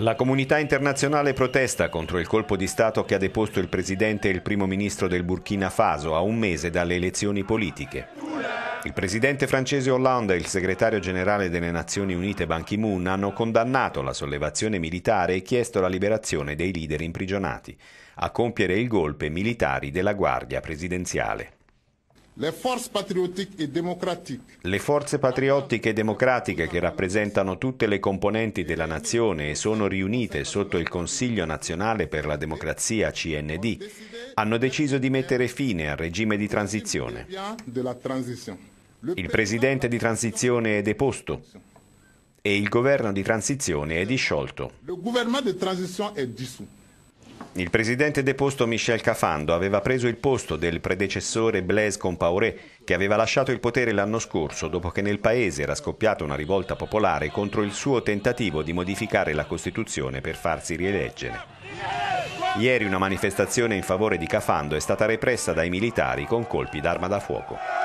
La comunità internazionale protesta contro il colpo di Stato che ha deposto il presidente e il primo ministro del Burkina Faso a un mese dalle elezioni politiche. Il presidente francese Hollande e il segretario generale delle Nazioni Unite Ban Ki-moon hanno condannato la sollevazione militare e chiesto la liberazione dei leader imprigionati. A compiere il golpe militari della Guardia presidenziale. Le forze patriottiche e democratiche che rappresentano tutte le componenti della nazione e sono riunite sotto il Consiglio nazionale per la democrazia CND hanno deciso di mettere fine al regime di transizione. Il presidente di transizione è deposto e il governo di transizione è disciolto. Il presidente deposto Michel Cafando aveva preso il posto del predecessore Blaise Compaoré, che aveva lasciato il potere l'anno scorso dopo che nel paese era scoppiata una rivolta popolare contro il suo tentativo di modificare la Costituzione per farsi rieleggere. Ieri una manifestazione in favore di Cafando è stata repressa dai militari con colpi d'arma da fuoco.